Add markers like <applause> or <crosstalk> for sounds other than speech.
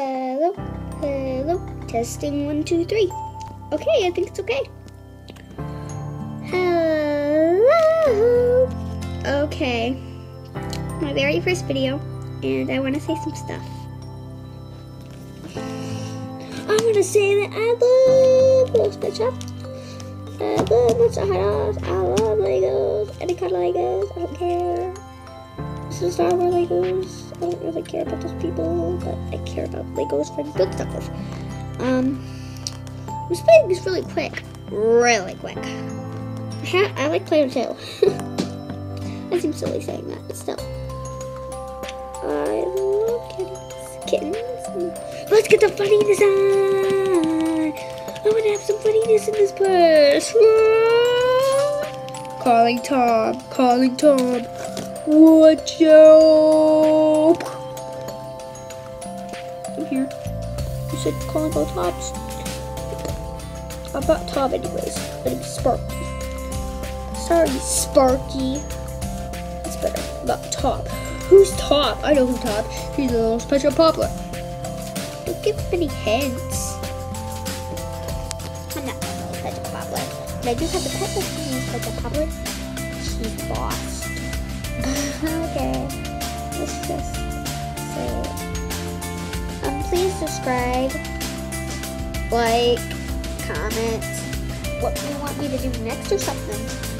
Hello, hello. Testing one, two, three. Okay, I think it's okay. Hello. Okay. My very first video, and I want to say some stuff. I want to say that I love Little Shop. I love Monster High Dogs. I love Legos. Any kind of Legos. I don't care. This is Star Wars Legos. I don't really care about those people, but I care about Legos for build stuff. Um, I'm playing this really quick. Really quick. I, I like playing too. <laughs> I seem silly saying that, but still. I love kittens. Kittens. Let's get the funniness on. I want to have some funniness in this purse. Calling Tom. Calling Tom. Watch out. I'm here. You said calling all tops. I'm not Tom anyways. My name's Sparky. Sorry, Sparky. That's better. Not top. Who's top? I know who's top. He's a little special poplar. Don't give any hints. I'm not a special poplar. But I do have the pet that's special poplar. She's boss. Um, please subscribe, like, comment what do you want me to do next or something.